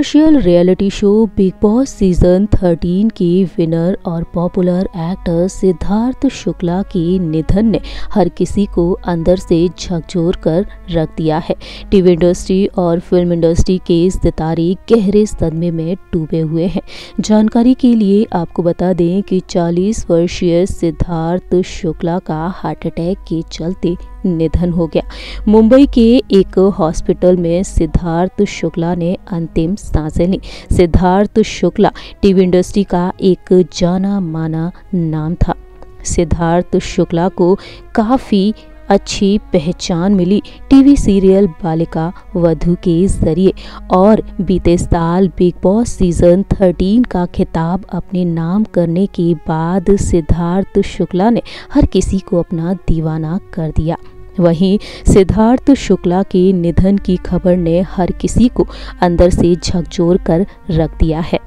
Controversial reality show Bigg Boss season 13 के winner और popular actor Siddharth Shukla के निधन ने हर किसी को अंदर से झकझोर कर रख दिया है। टीवी इंडस्ट्री और फ़िल्म इंडस्ट्री के सितारे गहरे सदमे में डूबे हुए हैं। जानकारी के लिए आपको बता दें कि 40 वर्षीय सिद्धार्थ शुक्ला का हार्ट अटैक के चलते निधन हो गया। मुंबई के एक हॉस्पिटल में सिद्धार्थ शुक्ला ने अंतिम साँसें ली। सिद्धार्थ शुक्ला, टीवी इंडस्ट्री का एक जाना माना नाम था। सिद्धार्थ शुक्ला को काफ़ी अच्छी पहचान मिली। टीवी सीरियल बालिका वधु के ज़रिए और बीते साल बिग बॉस सीज़न 13 का खिताब अपने नाम करने के बाद सिद्धार्थ शुक्ला ने हर किसी को अपना दीवाना कर दिया। वहीं सिद्धार्थ शुक्ला के निधन की खबर ने हर किसी को अंदर से झकझोर कर रख दिया है।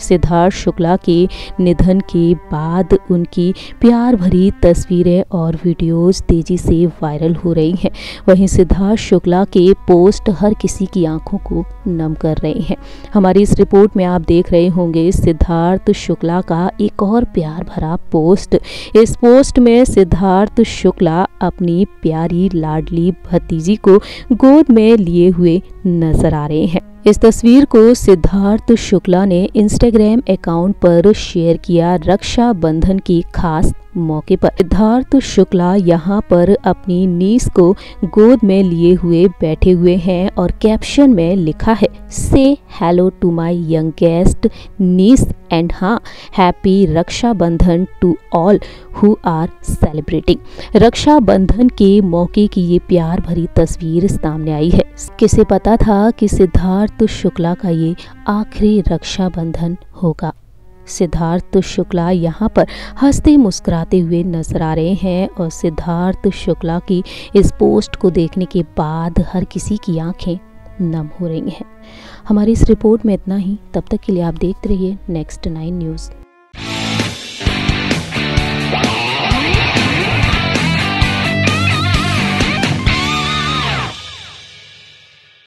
सिद्धार्थ शुक्ला के निधन के बाद उनकी प्यार भरी तस्वीरें और वीडियोस तेज़ी से वायरल हो रही हैं। वहीं सिद्धार्थ शुक्ला के पोस्ट हर किसी की आँखों को नम कर रहे हैं। हमारी इस रिपोर्ट में आप देख रहे होंगे सिद्धार्थ शुक्ला का एक और प्यार भरा पोस्ट। इस पोस्ट में सिद्धार्थ शुक्ला अपनी प्यारी, लाडली भतीजी को गोद में लिए हुए नज़र आ रहे हैं। इस तस्वीर को सिद्धार्थ शुक्ला ने इंस्टाग्राम अकाउंट पर शेयर किया रक्षा बंधन की खास मौके पर सिद्धार्थ शुक्ला यहाँ पर अपनी नीस को गोद में लिए हुए बैठे हुए हैं और कैप्शन में लिखा है, से hello to my young guest, niece and हाँ happy Rakshabandhan to all who are celebrating. Rakshabandhan के मौके की ये प्यार भरी तस्वीर सामने आई है। किसे पता था कि सिद्धार्थ शुक्ला का ये आखिरी रक्षाबंधन होगा? सिद्धार्थ शुक्ला यहाँ पर हँसते मुस्कुराते हुए नज़र आ रहे हैं और सिद्धार्थ शुक्ला की इस पोस्ट को देखने के बाद हर किसी की आँखें नम हो रही हैं। हमारी इस रिपोर्ट में इतना ही। तब तक के लिए आप देखते रहिए नेक्स्ट नाइन न्यूज़।